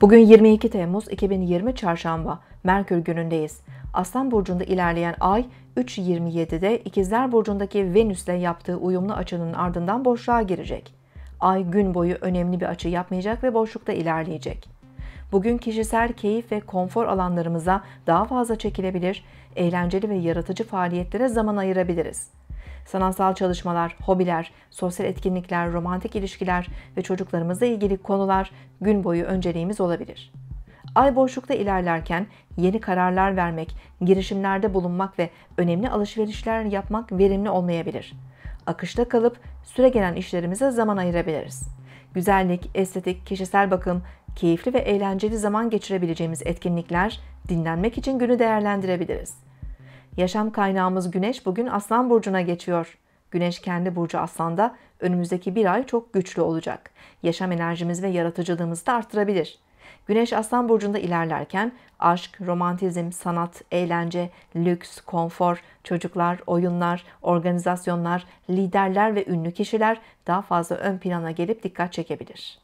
Bugün 22 Temmuz 2020 Çarşamba, Merkür günündeyiz. Aslan Burcu'nda ilerleyen ay 3.27'de İkizler Burcu'ndaki Venüs'le yaptığı uyumlu açının ardından boşluğa girecek. Ay gün boyu önemli bir açı yapmayacak ve boşlukta ilerleyecek. Bugün kişisel keyif ve konfor alanlarımıza daha fazla çekilebilir, eğlenceli ve yaratıcı faaliyetlere zaman ayırabiliriz. Sanatsal çalışmalar, hobiler, sosyal etkinlikler, romantik ilişkiler ve çocuklarımızla ilgili konular gün boyu önceliğimiz olabilir. Ay boşlukta ilerlerken yeni kararlar vermek, girişimlerde bulunmak ve önemli alışverişler yapmak verimli olmayabilir. Akışta kalıp süre gelen işlerimize zaman ayırabiliriz. Güzellik, estetik, kişisel bakım, keyifli ve eğlenceli zaman geçirebileceğimiz etkinlikler, dinlenmek için günü değerlendirebiliriz. Yaşam kaynağımız Güneş bugün Aslan Burcu'na geçiyor. Güneş kendi burcu Aslan'da önümüzdeki bir ay çok güçlü olacak. Yaşam enerjimiz ve yaratıcılığımızı da arttırabilir. Güneş Aslan Burcu'nda ilerlerken aşk, romantizm, sanat, eğlence, lüks, konfor, çocuklar, oyunlar, organizasyonlar, liderler ve ünlü kişiler daha fazla ön plana gelip dikkat çekebilir.